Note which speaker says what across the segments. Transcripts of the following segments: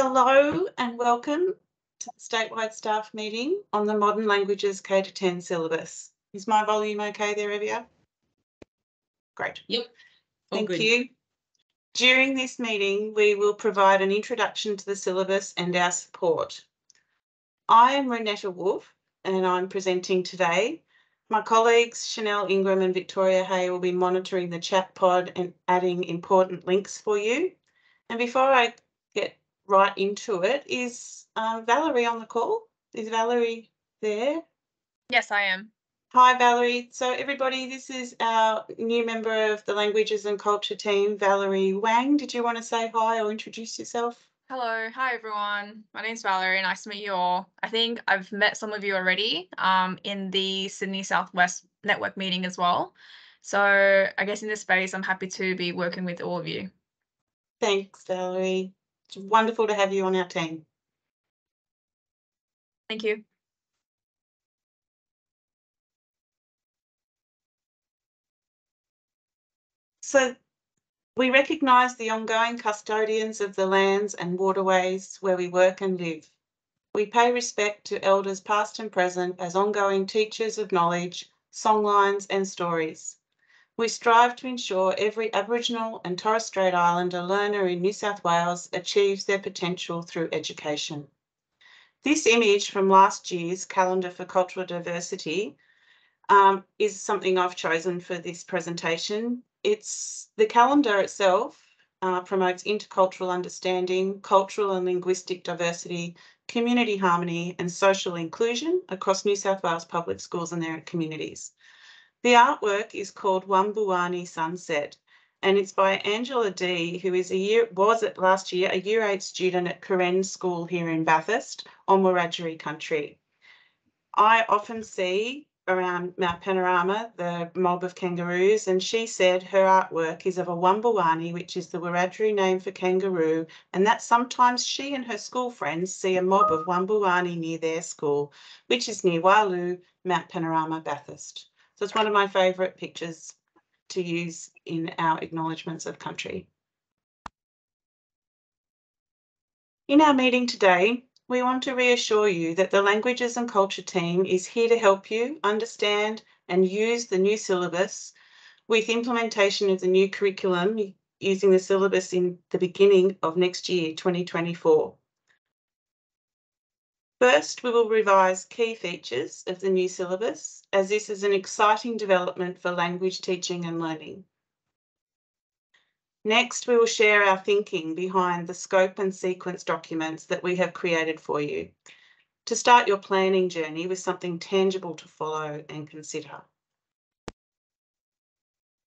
Speaker 1: Hello and welcome to the statewide staff meeting on the Modern Languages K to 10 syllabus. Is my volume okay there, Evia? Great.
Speaker 2: Yep. All
Speaker 1: Thank
Speaker 2: good.
Speaker 1: you. During this meeting, we will provide an introduction to the syllabus and our support. I am Renetta Wolf and I'm presenting today. My colleagues Chanel Ingram and Victoria Hay will be monitoring the chat pod and adding important links for you. And before I get right into it, is um, Valerie on the call? Is Valerie there?
Speaker 3: Yes, I am.
Speaker 1: Hi, Valerie. So everybody, this is our new member of the Languages and Culture team, Valerie Wang. Did you want to say hi or introduce yourself?
Speaker 3: Hello. Hi, everyone. My name's Valerie. Nice to meet you all. I think I've met some of you already um, in the Sydney Southwest Network meeting as well. So I guess in this space, I'm happy to be working with all of you.
Speaker 1: Thanks, Valerie. It's wonderful to have you on our team.
Speaker 3: Thank you.
Speaker 1: So we recognise the ongoing custodians of the lands and waterways where we work and live. We pay respect to elders past and present as ongoing teachers of knowledge, songlines and stories. We strive to ensure every Aboriginal and Torres Strait Islander learner in New South Wales achieves their potential through education. This image from last year's Calendar for Cultural Diversity um, is something I've chosen for this presentation it's the calendar itself uh, promotes intercultural understanding, cultural and linguistic diversity, community harmony, and social inclusion across New South Wales public schools and their communities. The artwork is called Wambuwani Sunset, and it's by Angela D, who is a year was it last year a year eight student at Karen School here in Bathurst on Wiradjuri country. I often see around Mount Panorama, the mob of kangaroos, and she said her artwork is of a Wambawani, which is the Wiradjuri name for kangaroo, and that sometimes she and her school friends see a mob of Wambawani near their school, which is near Wyloo, Mount Panorama, Bathurst. So it's one of my favourite pictures to use in our acknowledgements of country. In our meeting today, we want to reassure you that the Languages and Culture team is here to help you understand and use the new syllabus with implementation of the new curriculum using the syllabus in the beginning of next year, 2024. First, we will revise key features of the new syllabus as this is an exciting development for language teaching and learning. Next, we will share our thinking behind the scope and sequence documents that we have created for you to start your planning journey with something tangible to follow and consider.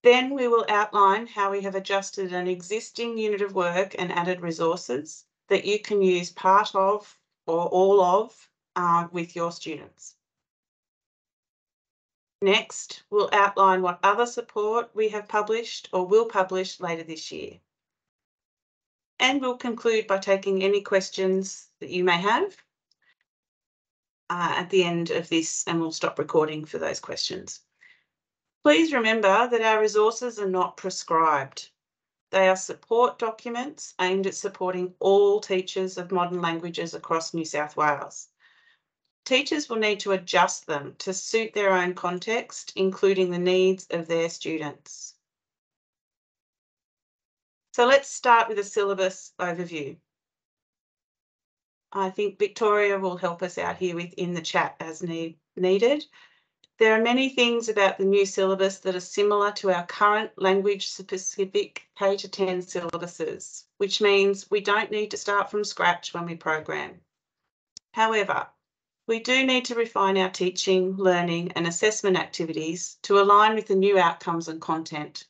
Speaker 1: Then we will outline how we have adjusted an existing unit of work and added resources that you can use part of or all of uh, with your students. Next, we'll outline what other support we have published or will publish later this year. And we'll conclude by taking any questions that you may have uh, at the end of this and we'll stop recording for those questions. Please remember that our resources are not prescribed. They are support documents aimed at supporting all teachers of modern languages across New South Wales. Teachers will need to adjust them to suit their own context, including the needs of their students. So let's start with a syllabus overview. I think Victoria will help us out here within the chat as need, needed. There are many things about the new syllabus that are similar to our current language specific K to 10 syllabuses, which means we don't need to start from scratch when we program. However, we do need to refine our teaching, learning and assessment activities to align with the new outcomes and content.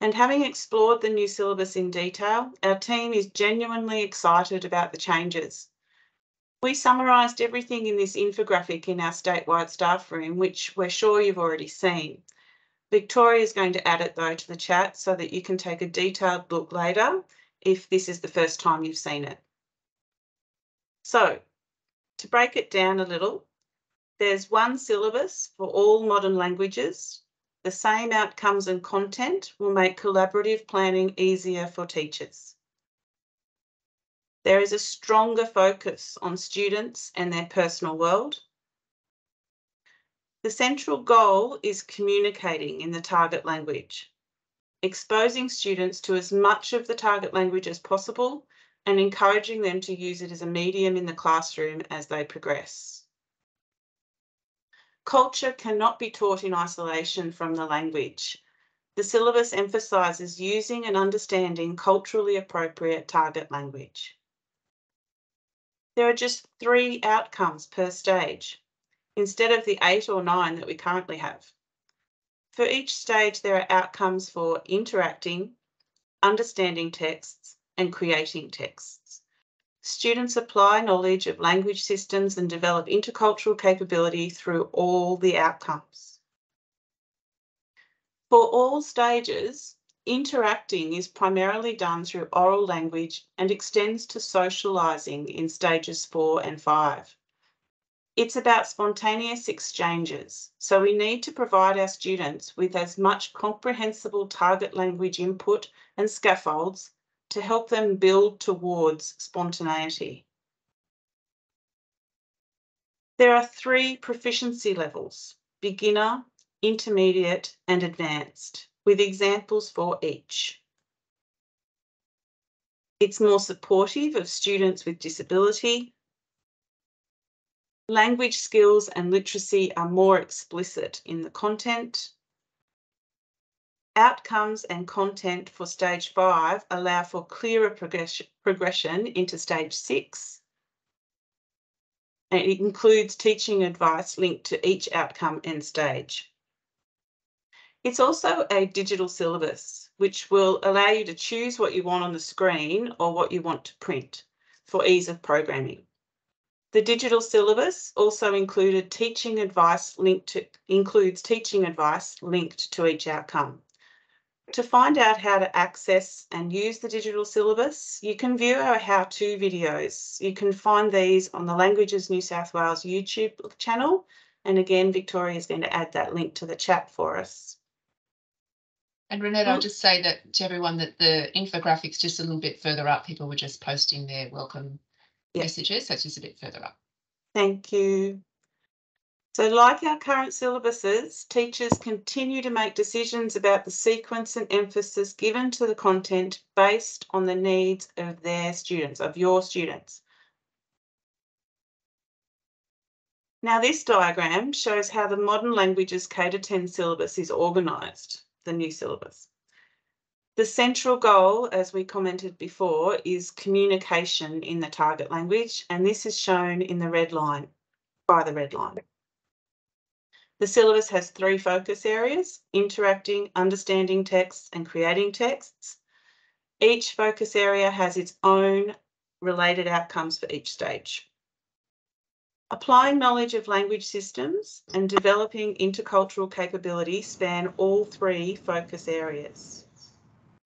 Speaker 1: And having explored the new syllabus in detail, our team is genuinely excited about the changes. We summarised everything in this infographic in our statewide staff room, which we're sure you've already seen. Victoria is going to add it though to the chat so that you can take a detailed look later if this is the first time you've seen it. So to break it down a little, there's one syllabus for all modern languages. The same outcomes and content will make collaborative planning easier for teachers. There is a stronger focus on students and their personal world. The central goal is communicating in the target language, exposing students to as much of the target language as possible and encouraging them to use it as a medium in the classroom as they progress. Culture cannot be taught in isolation from the language. The syllabus emphasises using and understanding culturally appropriate target language. There are just three outcomes per stage, instead of the eight or nine that we currently have. For each stage, there are outcomes for interacting, understanding texts, and creating texts. Students apply knowledge of language systems and develop intercultural capability through all the outcomes. For all stages, interacting is primarily done through oral language and extends to socialising in stages four and five. It's about spontaneous exchanges, so we need to provide our students with as much comprehensible target language input and scaffolds to help them build towards spontaneity. There are three proficiency levels, beginner, intermediate and advanced, with examples for each. It's more supportive of students with disability. Language skills and literacy are more explicit in the content Outcomes and content for stage five allow for clearer progression, into stage six. And it includes teaching advice linked to each outcome and stage. It's also a digital syllabus, which will allow you to choose what you want on the screen or what you want to print for ease of programming. The digital syllabus also included teaching advice linked to includes teaching advice linked to each outcome. To find out how to access and use the digital syllabus, you can view our how-to videos. You can find these on the Languages New South Wales YouTube channel. And again, Victoria is going to add that link to the chat for us.
Speaker 2: And Renette, I'll just say that to everyone that the infographics just a little bit further up, people were just posting their welcome yep. messages. That's just a bit further up.
Speaker 1: Thank you. So like our current syllabuses, teachers continue to make decisions about the sequence and emphasis given to the content based on the needs of their students, of your students. Now this diagram shows how the Modern Languages K-10 syllabus is organised, the new syllabus. The central goal, as we commented before, is communication in the target language, and this is shown in the red line, by the red line. The syllabus has three focus areas, interacting, understanding texts and creating texts. Each focus area has its own related outcomes for each stage. Applying knowledge of language systems and developing intercultural capability span all three focus areas.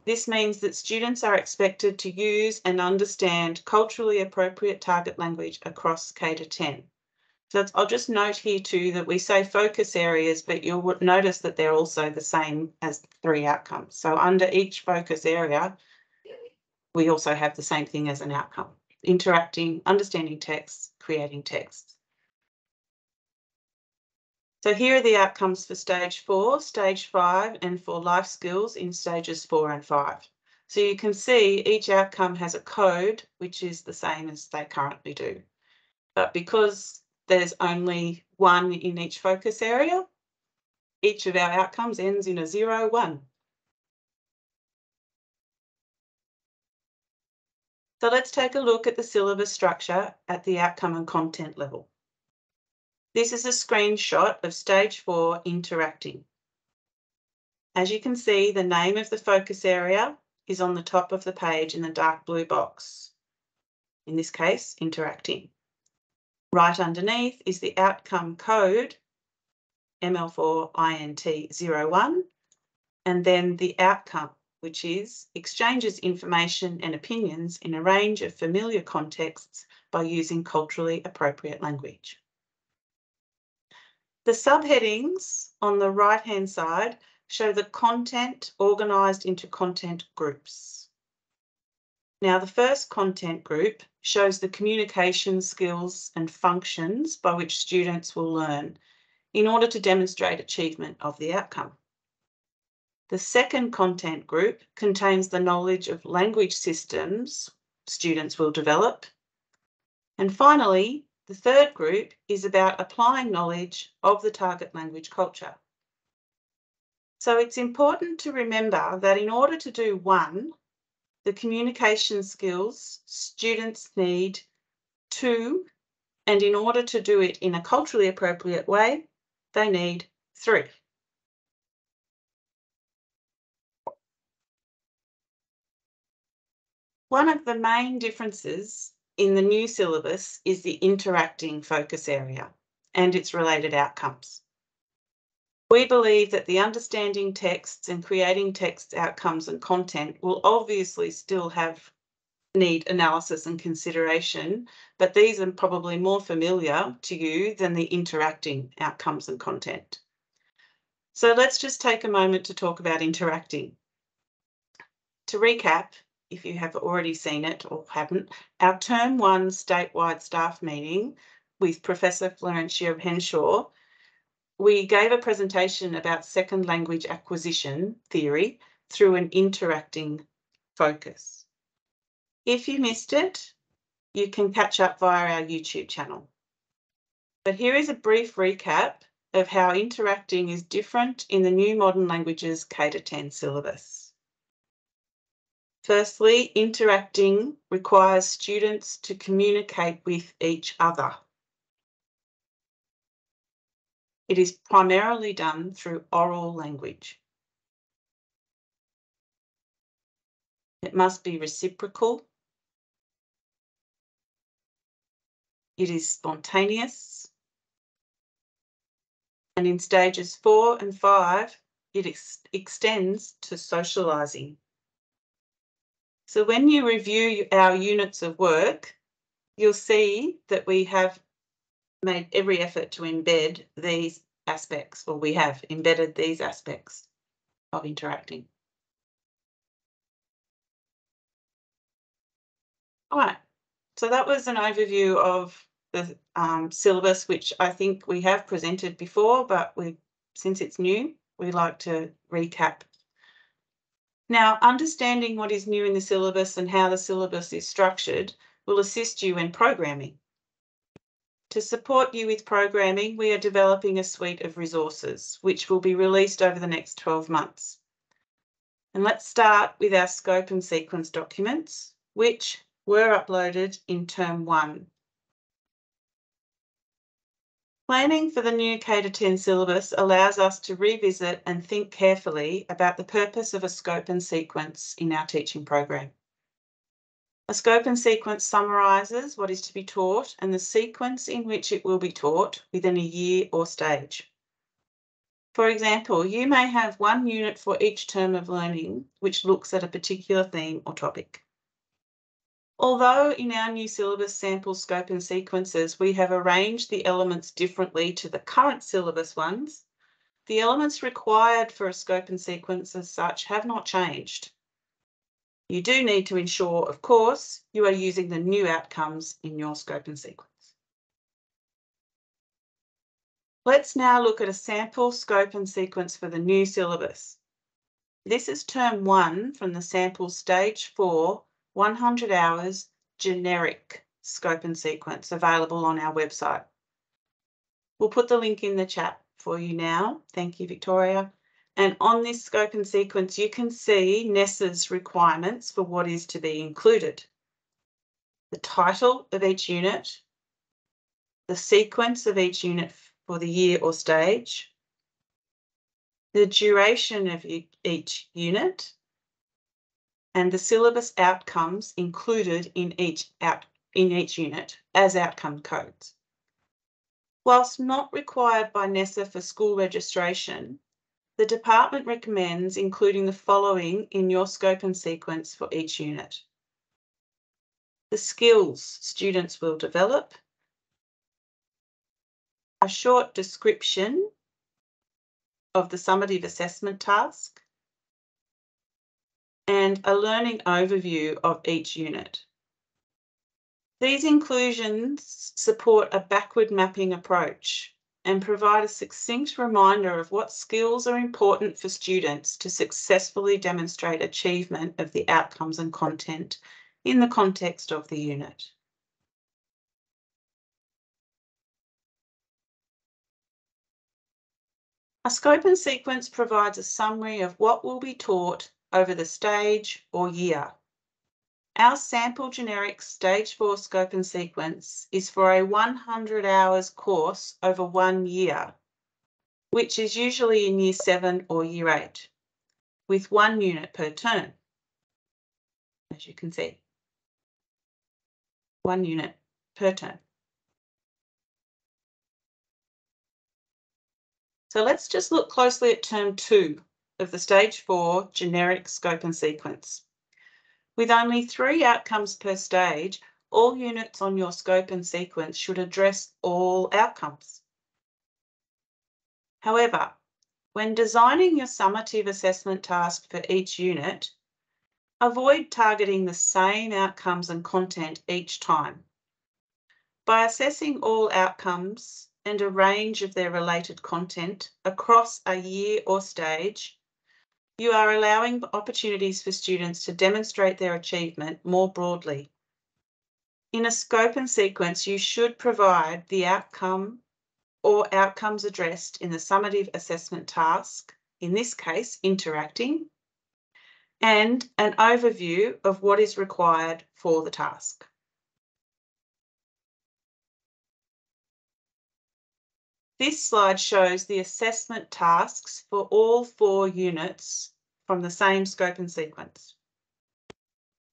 Speaker 1: This means that students are expected to use and understand culturally appropriate target language across K to 10. So I'll just note here too that we say focus areas, but you'll notice that they're also the same as three outcomes. So under each focus area, we also have the same thing as an outcome, interacting, understanding texts, creating texts. So here are the outcomes for stage four, stage five, and for life skills in stages four and five. So you can see each outcome has a code, which is the same as they currently do. But because there's only one in each focus area. Each of our outcomes ends in a zero, one. So let's take a look at the syllabus structure at the outcome and content level. This is a screenshot of stage four interacting. As you can see, the name of the focus area is on the top of the page in the dark blue box. In this case, interacting. Right underneath is the outcome code, ML4INT01, and then the outcome, which is exchanges information and opinions in a range of familiar contexts by using culturally appropriate language. The subheadings on the right-hand side show the content organised into content groups. Now, the first content group shows the communication skills and functions by which students will learn in order to demonstrate achievement of the outcome. The second content group contains the knowledge of language systems students will develop. And finally, the third group is about applying knowledge of the target language culture. So it's important to remember that in order to do one, the communication skills students need two, and in order to do it in a culturally appropriate way, they need three. One of the main differences in the new syllabus is the interacting focus area and its related outcomes. We believe that the understanding texts and creating text outcomes and content will obviously still have need analysis and consideration, but these are probably more familiar to you than the interacting outcomes and content. So let's just take a moment to talk about interacting. To recap, if you have already seen it or haven't, our term one statewide staff meeting with Professor Florencia Henshaw we gave a presentation about second language acquisition theory through an interacting focus. If you missed it, you can catch up via our YouTube channel. But here is a brief recap of how interacting is different in the new modern languages K-10 syllabus. Firstly, interacting requires students to communicate with each other. It is primarily done through oral language. It must be reciprocal. It is spontaneous. And in stages four and five, it ex extends to socialising. So when you review our units of work, you'll see that we have made every effort to embed these aspects, or we have embedded these aspects of interacting. All right, so that was an overview of the um, syllabus, which I think we have presented before, but we, since it's new, we like to recap. Now, understanding what is new in the syllabus and how the syllabus is structured will assist you in programming. To support you with programming, we are developing a suite of resources, which will be released over the next 12 months. And let's start with our scope and sequence documents, which were uploaded in term one. Planning for the new K-10 syllabus allows us to revisit and think carefully about the purpose of a scope and sequence in our teaching program. A scope and sequence summarises what is to be taught and the sequence in which it will be taught within a year or stage. For example, you may have one unit for each term of learning which looks at a particular theme or topic. Although in our new syllabus sample scope and sequences, we have arranged the elements differently to the current syllabus ones, the elements required for a scope and sequence as such have not changed. You do need to ensure, of course, you are using the new outcomes in your scope and sequence. Let's now look at a sample scope and sequence for the new syllabus. This is term one from the sample stage four, 100 hours generic scope and sequence available on our website. We'll put the link in the chat for you now. Thank you, Victoria. And on this scope and sequence, you can see NESA's requirements for what is to be included. The title of each unit, the sequence of each unit for the year or stage, the duration of each unit, and the syllabus outcomes included in each out in each unit as outcome codes. Whilst not required by NESA for school registration, the department recommends including the following in your scope and sequence for each unit. The skills students will develop, a short description of the summative assessment task, and a learning overview of each unit. These inclusions support a backward mapping approach and provide a succinct reminder of what skills are important for students to successfully demonstrate achievement of the outcomes and content in the context of the unit. A scope and sequence provides a summary of what will be taught over the stage or year. Our sample generic stage four scope and sequence is for a 100 hours course over one year, which is usually in year seven or year eight, with one unit per term, as you can see. One unit per term. So let's just look closely at term two of the stage four generic scope and sequence. With only three outcomes per stage, all units on your scope and sequence should address all outcomes. However, when designing your summative assessment task for each unit, avoid targeting the same outcomes and content each time. By assessing all outcomes and a range of their related content across a year or stage, you are allowing opportunities for students to demonstrate their achievement more broadly. In a scope and sequence, you should provide the outcome or outcomes addressed in the summative assessment task, in this case, interacting, and an overview of what is required for the task. This slide shows the assessment tasks for all four units from the same scope and sequence.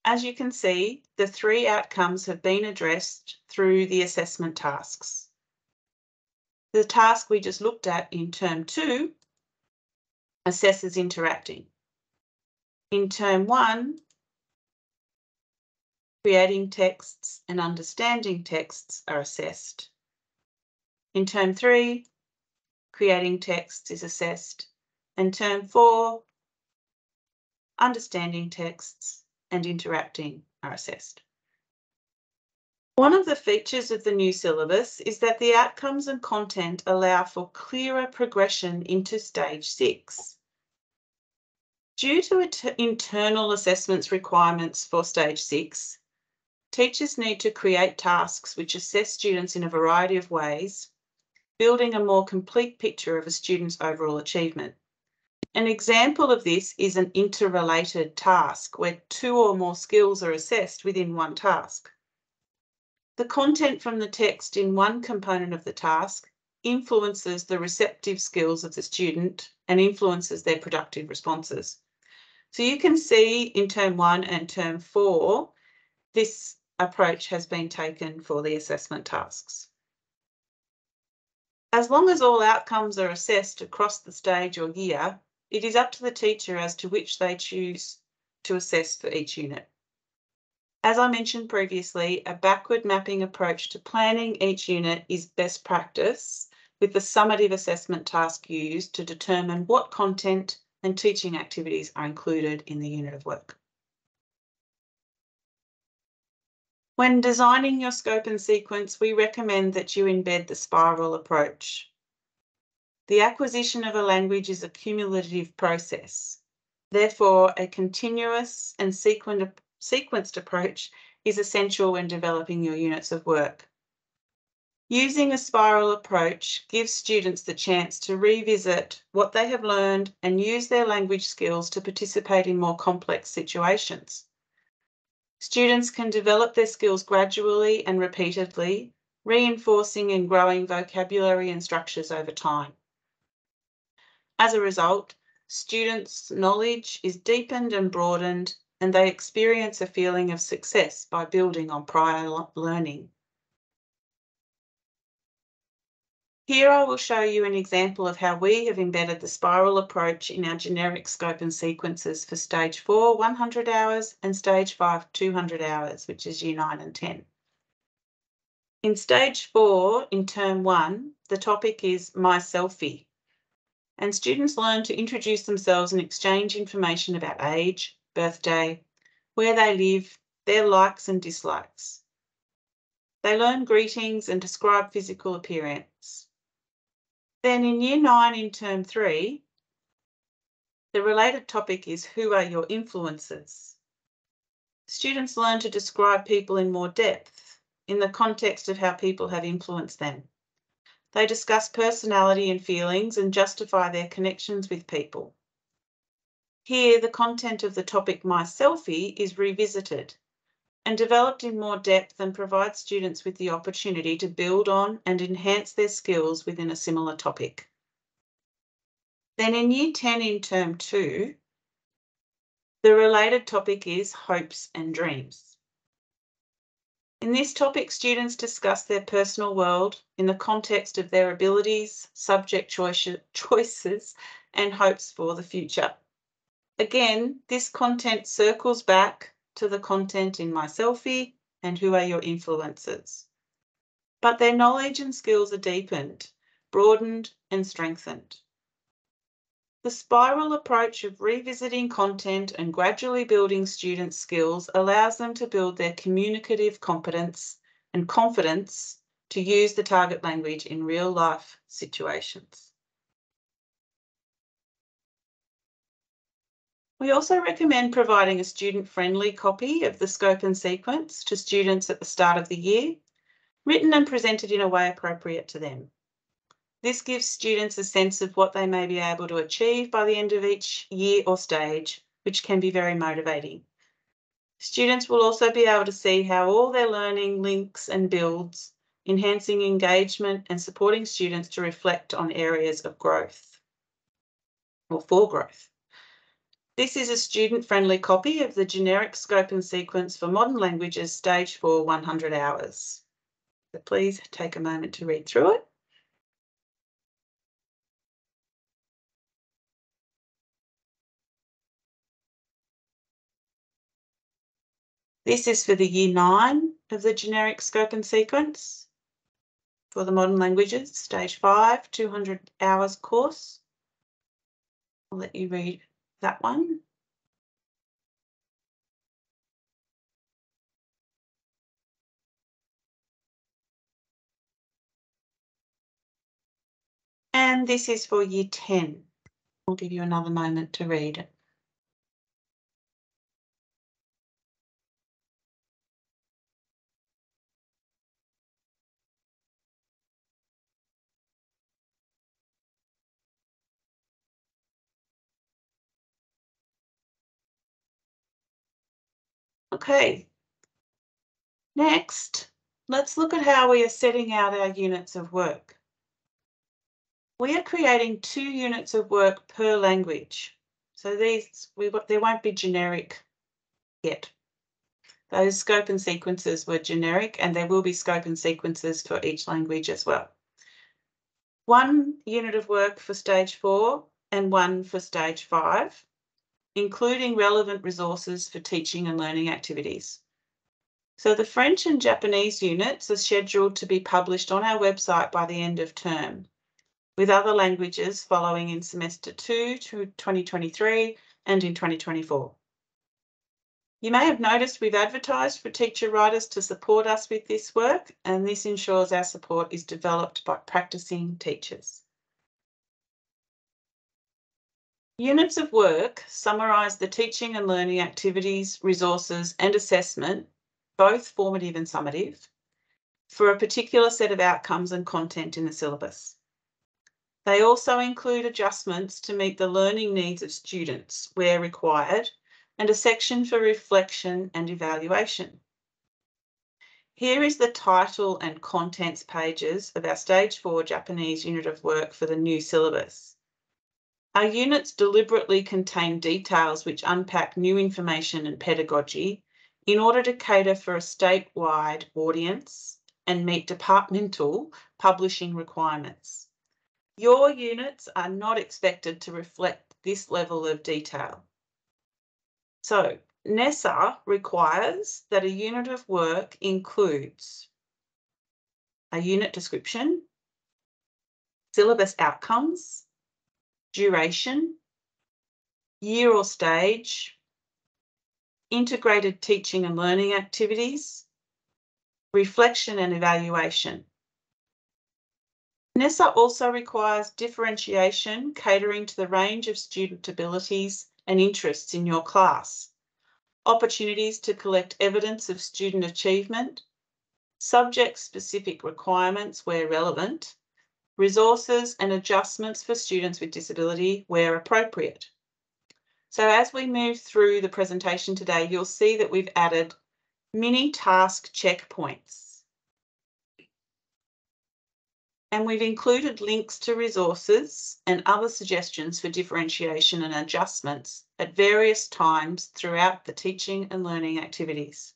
Speaker 1: As you can see, the three outcomes have been addressed through the assessment tasks. The task we just looked at in term two assesses interacting. In term one, creating texts and understanding texts are assessed. In term three, creating texts is assessed. And term four, understanding texts and interacting are assessed. One of the features of the new syllabus is that the outcomes and content allow for clearer progression into stage six. Due to internal assessments requirements for stage six, teachers need to create tasks which assess students in a variety of ways building a more complete picture of a student's overall achievement. An example of this is an interrelated task where two or more skills are assessed within one task. The content from the text in one component of the task influences the receptive skills of the student and influences their productive responses. So you can see in term one and term four, this approach has been taken for the assessment tasks. As long as all outcomes are assessed across the stage or year, it is up to the teacher as to which they choose to assess for each unit. As I mentioned previously, a backward mapping approach to planning each unit is best practice with the summative assessment task used to determine what content and teaching activities are included in the unit of work. When designing your scope and sequence, we recommend that you embed the spiral approach. The acquisition of a language is a cumulative process. Therefore, a continuous and sequenced approach is essential when developing your units of work. Using a spiral approach gives students the chance to revisit what they have learned and use their language skills to participate in more complex situations. Students can develop their skills gradually and repeatedly, reinforcing and growing vocabulary and structures over time. As a result, students' knowledge is deepened and broadened, and they experience a feeling of success by building on prior learning. Here I will show you an example of how we have embedded the spiral approach in our generic scope and sequences for stage four, 100 hours, and stage five, 200 hours, which is year nine and 10. In stage four, in term one, the topic is My Selfie, and students learn to introduce themselves and exchange information about age, birthday, where they live, their likes and dislikes. They learn greetings and describe physical appearance. Then in year nine in term three, the related topic is who are your influences? Students learn to describe people in more depth in the context of how people have influenced them. They discuss personality and feelings and justify their connections with people. Here, the content of the topic My Selfie is revisited and developed in more depth and provides students with the opportunity to build on and enhance their skills within a similar topic. Then in Year 10 in Term 2, the related topic is hopes and dreams. In this topic, students discuss their personal world in the context of their abilities, subject choices, and hopes for the future. Again, this content circles back to the content in my selfie and who are your influencers. But their knowledge and skills are deepened, broadened, and strengthened. The spiral approach of revisiting content and gradually building students' skills allows them to build their communicative competence and confidence to use the target language in real life situations. We also recommend providing a student-friendly copy of the scope and sequence to students at the start of the year, written and presented in a way appropriate to them. This gives students a sense of what they may be able to achieve by the end of each year or stage, which can be very motivating. Students will also be able to see how all their learning links and builds, enhancing engagement and supporting students to reflect on areas of growth or for growth. This is a student-friendly copy of the generic scope and sequence for modern languages stage 4 100 hours. So please take a moment to read through it. This is for the year nine of the generic scope and sequence for the modern languages, stage five, 200 hours course. I'll let you read that one. And this is for year 10. I'll give you another moment to read it. Okay. Next, let's look at how we are setting out our units of work. We are creating two units of work per language. So these, we, there won't be generic yet. Those scope and sequences were generic and there will be scope and sequences for each language as well. One unit of work for stage four and one for stage five including relevant resources for teaching and learning activities. So the French and Japanese units are scheduled to be published on our website by the end of term, with other languages following in semester 2 to 2023 and in 2024. You may have noticed we've advertised for teacher writers to support us with this work, and this ensures our support is developed by practicing teachers. Units of work summarise the teaching and learning activities, resources and assessment, both formative and summative, for a particular set of outcomes and content in the syllabus. They also include adjustments to meet the learning needs of students where required and a section for reflection and evaluation. Here is the title and contents pages of our Stage 4 Japanese unit of work for the new syllabus. Our units deliberately contain details which unpack new information and pedagogy in order to cater for a statewide audience and meet departmental publishing requirements. Your units are not expected to reflect this level of detail. So NESA requires that a unit of work includes a unit description, syllabus outcomes, duration, year or stage, integrated teaching and learning activities, reflection and evaluation. NESA also requires differentiation catering to the range of student abilities and interests in your class, opportunities to collect evidence of student achievement, subject-specific requirements where relevant, resources and adjustments for students with disability where appropriate. So as we move through the presentation today, you'll see that we've added mini task checkpoints. And we've included links to resources and other suggestions for differentiation and adjustments at various times throughout the teaching and learning activities.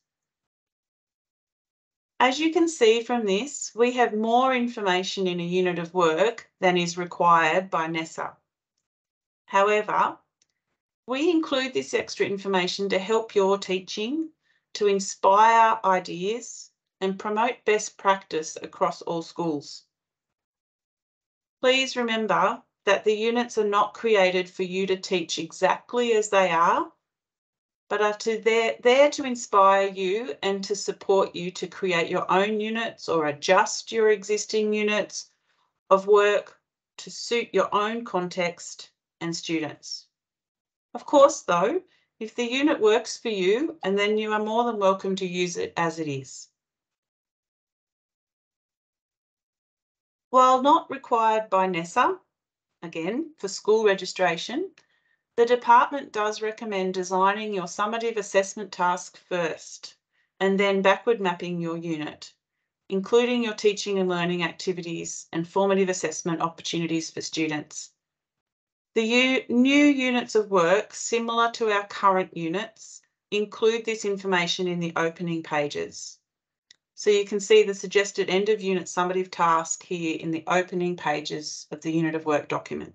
Speaker 1: As you can see from this, we have more information in a unit of work than is required by NESA. However, we include this extra information to help your teaching, to inspire ideas and promote best practice across all schools. Please remember that the units are not created for you to teach exactly as they are, but are to there, there to inspire you and to support you to create your own units or adjust your existing units of work to suit your own context and students. Of course, though, if the unit works for you, and then you are more than welcome to use it as it is. While not required by NESA, again, for school registration, the department does recommend designing your summative assessment task first and then backward mapping your unit, including your teaching and learning activities and formative assessment opportunities for students. The new units of work, similar to our current units, include this information in the opening pages. So you can see the suggested end of unit summative task here in the opening pages of the unit of work document.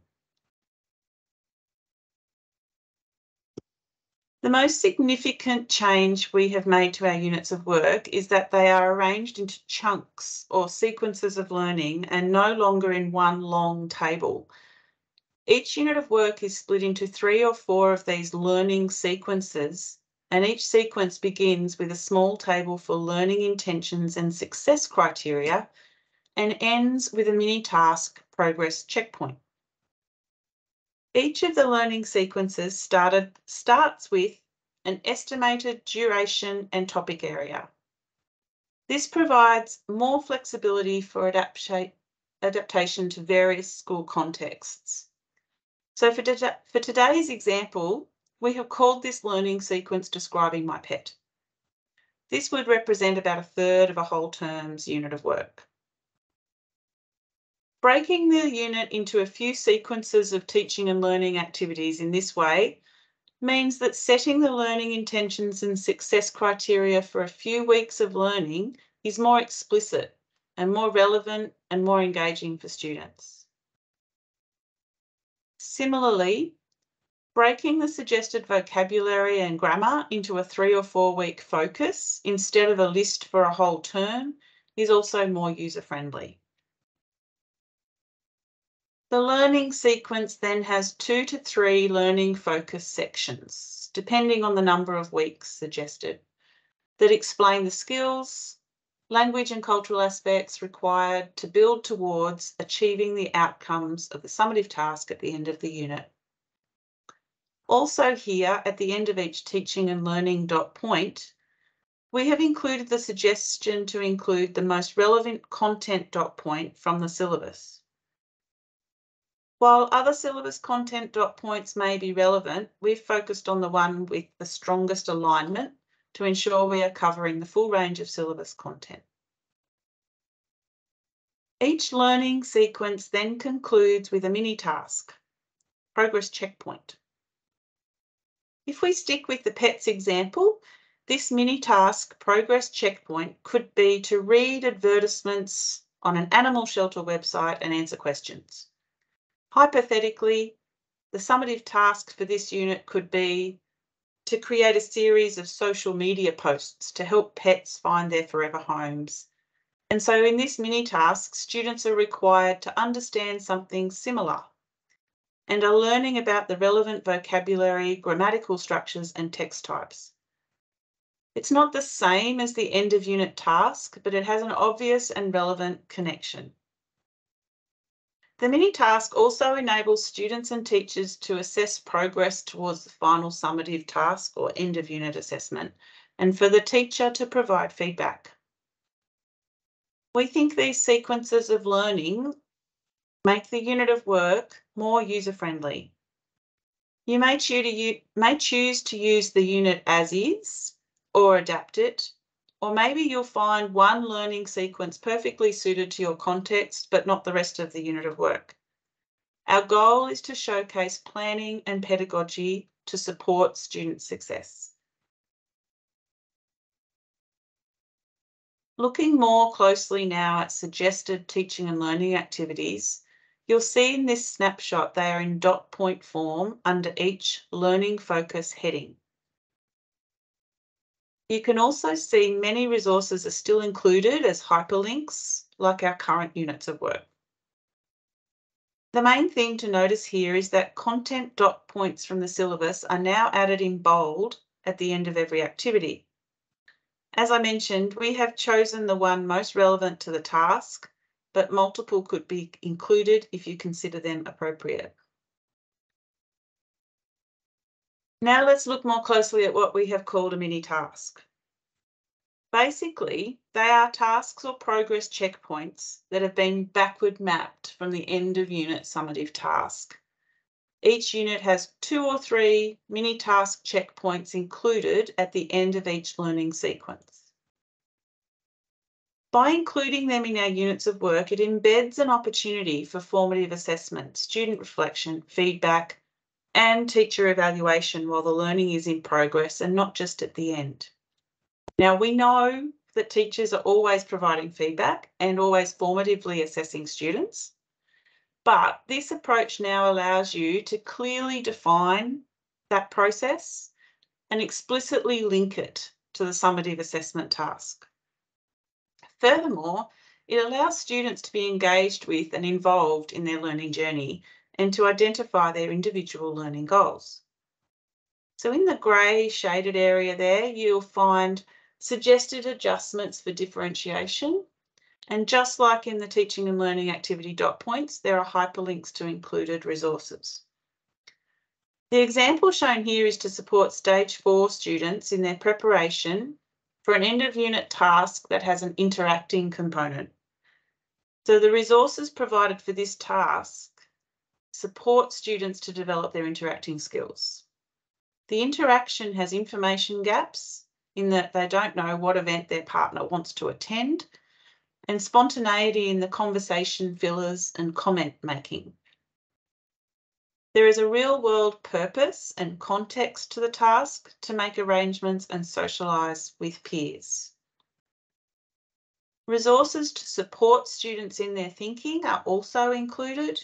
Speaker 1: The most significant change we have made to our units of work is that they are arranged into chunks or sequences of learning and no longer in one long table. Each unit of work is split into three or four of these learning sequences and each sequence begins with a small table for learning intentions and success criteria and ends with a mini task progress checkpoint. Each of the learning sequences started, starts with an estimated duration and topic area. This provides more flexibility for adaptation to various school contexts. So for, for today's example, we have called this learning sequence describing my pet. This would represent about a third of a whole term's unit of work. Breaking the unit into a few sequences of teaching and learning activities in this way means that setting the learning intentions and success criteria for a few weeks of learning is more explicit and more relevant and more engaging for students. Similarly, breaking the suggested vocabulary and grammar into a three or four week focus instead of a list for a whole term is also more user friendly. The learning sequence then has two to three learning focus sections, depending on the number of weeks suggested, that explain the skills, language and cultural aspects required to build towards achieving the outcomes of the summative task at the end of the unit. Also here at the end of each teaching and learning dot point, we have included the suggestion to include the most relevant content dot point from the syllabus. While other syllabus content dot points may be relevant, we've focused on the one with the strongest alignment to ensure we are covering the full range of syllabus content. Each learning sequence then concludes with a mini task, progress checkpoint. If we stick with the pets example, this mini task progress checkpoint could be to read advertisements on an animal shelter website and answer questions. Hypothetically, the summative task for this unit could be to create a series of social media posts to help pets find their forever homes. And so in this mini task, students are required to understand something similar and are learning about the relevant vocabulary, grammatical structures and text types. It's not the same as the end of unit task, but it has an obvious and relevant connection. The mini task also enables students and teachers to assess progress towards the final summative task or end of unit assessment and for the teacher to provide feedback. We think these sequences of learning make the unit of work more user-friendly. You may choose, to may choose to use the unit as is or adapt it, or maybe you'll find one learning sequence perfectly suited to your context, but not the rest of the unit of work. Our goal is to showcase planning and pedagogy to support student success. Looking more closely now at suggested teaching and learning activities, you'll see in this snapshot they are in dot point form under each learning focus heading. You can also see many resources are still included as hyperlinks, like our current units of work. The main thing to notice here is that content dot points from the syllabus are now added in bold at the end of every activity. As I mentioned, we have chosen the one most relevant to the task, but multiple could be included if you consider them appropriate. Now let's look more closely at what we have called a mini task. Basically, they are tasks or progress checkpoints that have been backward mapped from the end of unit summative task. Each unit has two or three mini task checkpoints included at the end of each learning sequence. By including them in our units of work, it embeds an opportunity for formative assessment, student reflection, feedback, and teacher evaluation while the learning is in progress and not just at the end. Now, we know that teachers are always providing feedback and always formatively assessing students. But this approach now allows you to clearly define that process and explicitly link it to the summative assessment task. Furthermore, it allows students to be engaged with and involved in their learning journey and to identify their individual learning goals. So in the grey shaded area there, you'll find suggested adjustments for differentiation and just like in the teaching and learning activity dot points, there are hyperlinks to included resources. The example shown here is to support stage four students in their preparation for an end of unit task that has an interacting component. So the resources provided for this task support students to develop their interacting skills. The interaction has information gaps in that they don't know what event their partner wants to attend and spontaneity in the conversation fillers and comment making. There is a real world purpose and context to the task to make arrangements and socialise with peers. Resources to support students in their thinking are also included.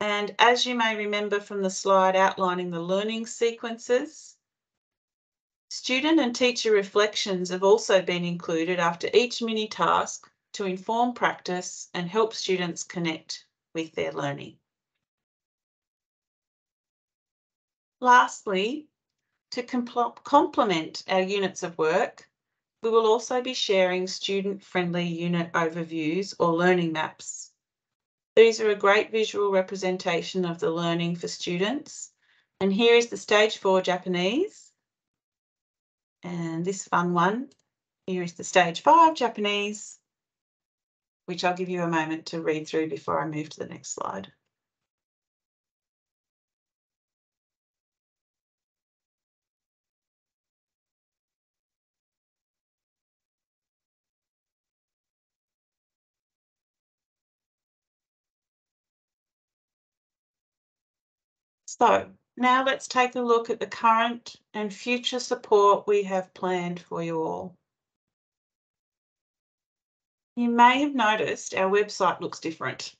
Speaker 1: And as you may remember from the slide outlining the learning sequences, Student and teacher reflections have also been included after each mini task to inform practice and help students connect with their learning. Lastly, to complement our units of work, we will also be sharing student-friendly unit overviews or learning maps. These are a great visual representation of the learning for students. And here is the stage four Japanese and this fun one, here is the stage five Japanese, which I'll give you a moment to read through before I move to the next slide. So now let's take a look at the current and future support we have planned for you all. You may have noticed our website looks different.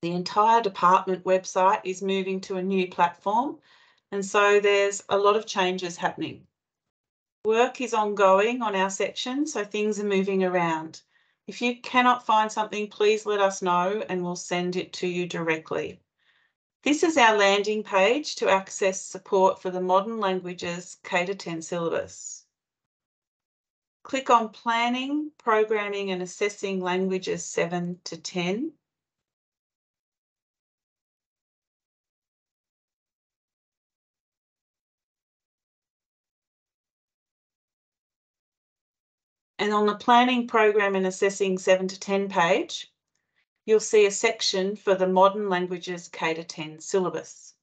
Speaker 1: The entire department website is moving to a new platform and so there's a lot of changes happening. Work is ongoing on our section, so things are moving around. If you cannot find something, please let us know and we'll send it to you directly. This is our landing page to access support for the Modern Languages K-10 syllabus. Click on Planning, Programming and Assessing Languages 7 to 10. And on the Planning, Program and Assessing 7 to 10 page, you'll see a section for the Modern Languages K to 10 syllabus.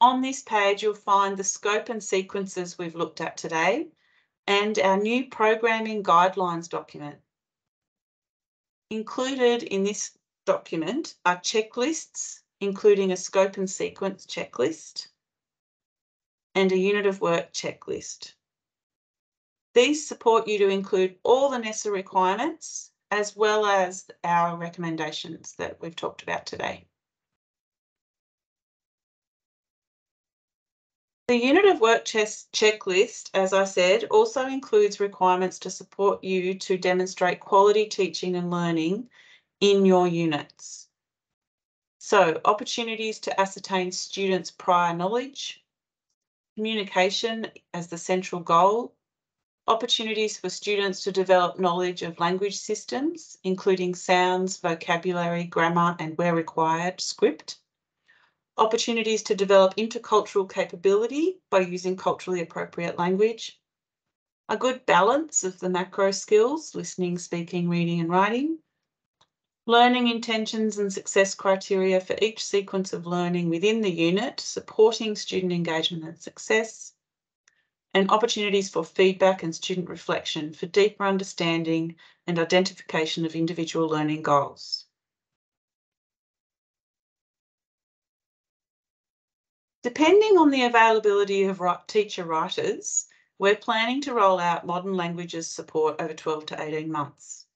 Speaker 1: On this page, you'll find the scope and sequences we've looked at today and our new programming guidelines document. Included in this document are checklists including a scope and sequence checklist and a unit of work checklist. These support you to include all the NESA requirements as well as our recommendations that we've talked about today. The unit of work checklist, as I said, also includes requirements to support you to demonstrate quality teaching and learning in your units. So opportunities to ascertain students' prior knowledge, communication as the central goal, opportunities for students to develop knowledge of language systems, including sounds, vocabulary, grammar, and where required, script, opportunities to develop intercultural capability by using culturally appropriate language, a good balance of the macro skills, listening, speaking, reading and writing, learning intentions and success criteria for each sequence of learning within the unit, supporting student engagement and success, and opportunities for feedback and student reflection for deeper understanding and identification of individual learning goals. Depending on the availability of teacher writers, we're planning to roll out modern languages support over 12 to 18 months.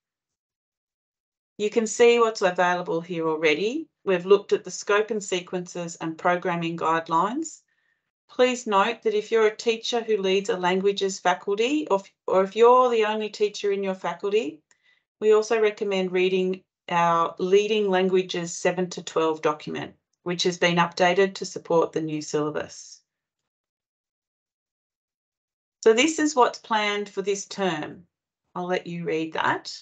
Speaker 1: You can see what's available here already. We've looked at the scope and sequences and programming guidelines. Please note that if you're a teacher who leads a languages faculty or, or if you're the only teacher in your faculty, we also recommend reading our Leading Languages 7 to 12 document, which has been updated to support the new syllabus. So this is what's planned for this term. I'll let you read that.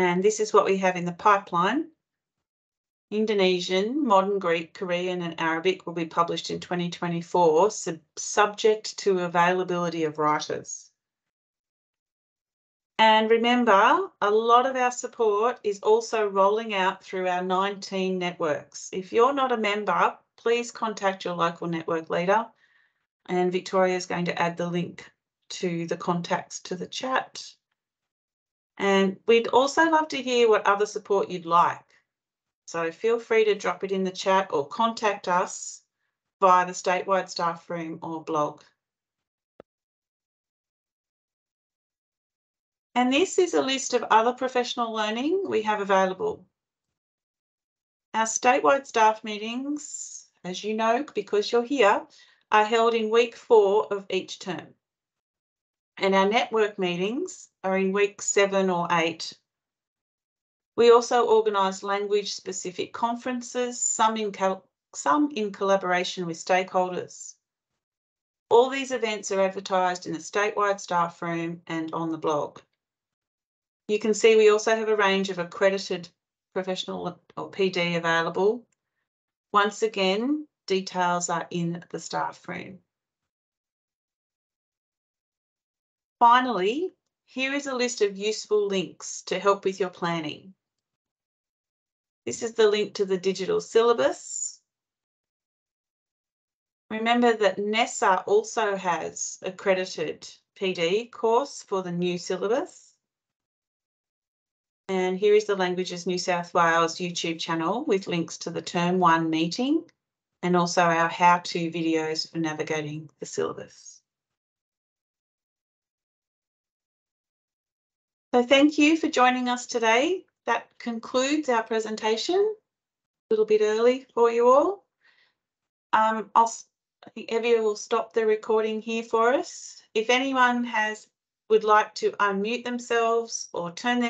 Speaker 1: And this is what we have in the pipeline. Indonesian, Modern Greek, Korean and Arabic will be published in 2024, sub subject to availability of writers. And remember, a lot of our support is also rolling out through our 19 networks. If you're not a member, please contact your local network leader and Victoria is going to add the link to the contacts to the chat. And we'd also love to hear what other support you'd like. So feel free to drop it in the chat or contact us via the statewide staff room or blog. And this is a list of other professional learning we have available. Our statewide staff meetings, as you know, because you're here, are held in week four of each term. And our network meetings are in week seven or eight. We also organise language specific conferences, some in, some in collaboration with stakeholders. All these events are advertised in the statewide staff room and on the blog. You can see we also have a range of accredited professional or PD available. Once again, details are in the staff room. Finally, here is a list of useful links to help with your planning. This is the link to the digital syllabus. Remember that NESA also has accredited PD course for the new syllabus. And here is the Languages New South Wales YouTube channel with links to the Term 1 meeting and also our how-to videos for navigating the syllabus. So thank you for joining us today. That concludes our presentation. A little bit early for you all. Um, I'll, I think Evia will stop the recording here for us. If anyone has, would like to unmute themselves or turn their